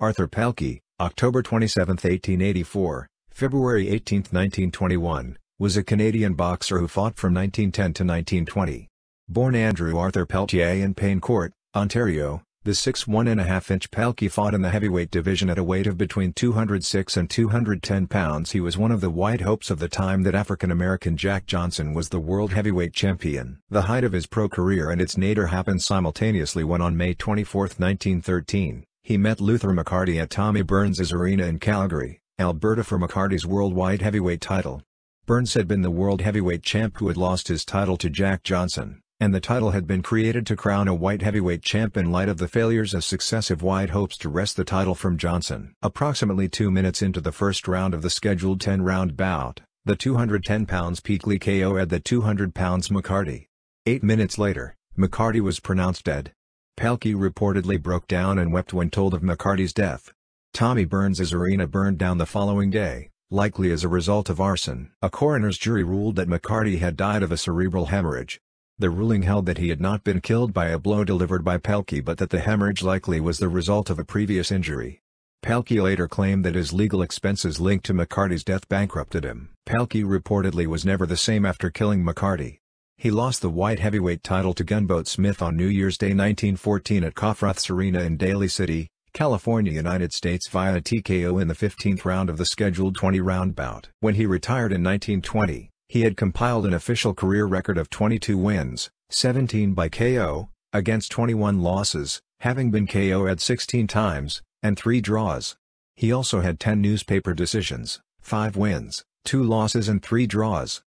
Arthur Pelkey, October 27, 1884, February 18, 1921, was a Canadian boxer who fought from 1910 to 1920. Born Andrew Arthur Peltier in Pain Court, Ontario, the 6 1.5-inch Pelkey fought in the heavyweight division at a weight of between 206 and 210 pounds. He was one of the white hopes of the time that African-American Jack Johnson was the world heavyweight champion. The height of his pro career and its nadir happened simultaneously when on May 24, 1913, he met Luther McCarty at Tommy Burns' arena in Calgary, Alberta for McCarty's worldwide heavyweight title. Burns had been the world heavyweight champ who had lost his title to Jack Johnson and the title had been created to crown a white heavyweight champ in light of the failures of successive white hopes to wrest the title from Johnson. Approximately two minutes into the first round of the scheduled 10-round bout, the 210 pounds Pelkey KO'd the 200 pounds McCarty. Eight minutes later, McCarty was pronounced dead. Pelkey reportedly broke down and wept when told of McCarty's death. Tommy Burns' arena burned down the following day, likely as a result of arson. A coroner's jury ruled that McCarty had died of a cerebral hemorrhage. The ruling held that he had not been killed by a blow delivered by Pelkey but that the hemorrhage likely was the result of a previous injury. Pelkey later claimed that his legal expenses linked to McCarty's death bankrupted him. Pelkey reportedly was never the same after killing McCarty. He lost the white heavyweight title to Gunboat Smith on New Year's Day 1914 at Coffroth's Arena in Daly City, California United States via TKO in the 15th round of the scheduled 20-round bout. When he retired in 1920, he had compiled an official career record of 22 wins, 17 by KO, against 21 losses, having been KO'd 16 times, and 3 draws. He also had 10 newspaper decisions, 5 wins, 2 losses and 3 draws.